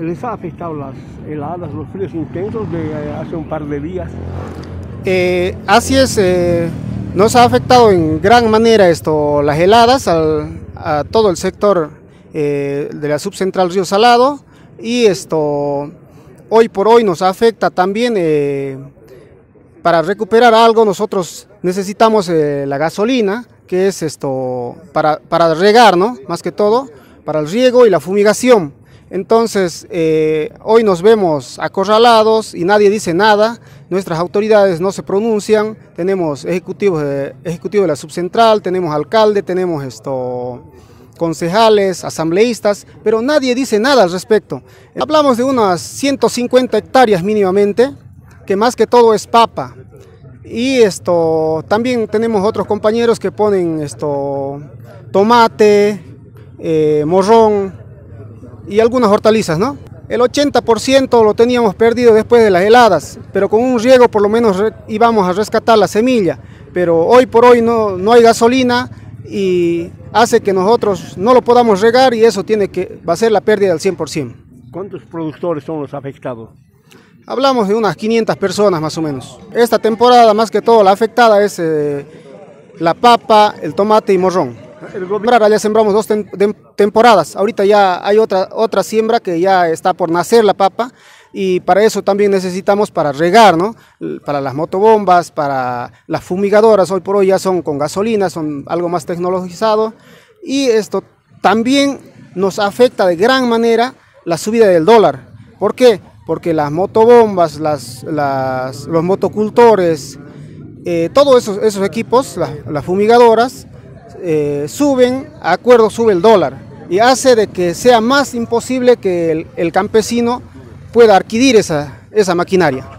¿Les ha afectado las heladas, los fríos intensos de eh, hace un par de días? Eh, así es, eh, nos ha afectado en gran manera esto, las heladas a todo el sector eh, de la subcentral Río Salado y esto hoy por hoy nos afecta también para recuperar algo nosotros necesitamos la gasolina que es esto para, para regar, ¿no? Más que todo, para el riego y la fumigación. Entonces, eh, hoy nos vemos acorralados y nadie dice nada, nuestras autoridades no se pronuncian, tenemos ejecutivos de, ejecutivo de la subcentral, tenemos alcalde, tenemos esto, concejales, asambleístas, pero nadie dice nada al respecto. Hablamos de unas 150 hectáreas mínimamente, que más que todo es papa. Y esto también tenemos otros compañeros que ponen esto tomate, eh, morrón y algunas hortalizas, ¿no? El 80% lo teníamos perdido después de las heladas, pero con un riego por lo menos íbamos a rescatar la semilla. Pero hoy por hoy no, no hay gasolina y hace que nosotros no lo podamos regar y eso tiene que, va a ser la pérdida del 100%. ¿Cuántos productores son los afectados? Hablamos de unas 500 personas más o menos. Esta temporada más que todo la afectada es eh, la papa, el tomate y morrón. El gobierno ya sembramos dos tem temporadas. Ahorita ya hay otra, otra siembra que ya está por nacer la papa y para eso también necesitamos para regar, ¿no? Para las motobombas, para las fumigadoras, hoy por hoy ya son con gasolina, son algo más tecnologizado y esto también nos afecta de gran manera la subida del dólar. ¿Por qué? Porque las motobombas, las, las, los motocultores, eh, todos esos, esos equipos, la, las fumigadoras, eh, suben, a acuerdo sube el dólar y hace de que sea más imposible que el, el campesino pueda adquirir esa, esa maquinaria.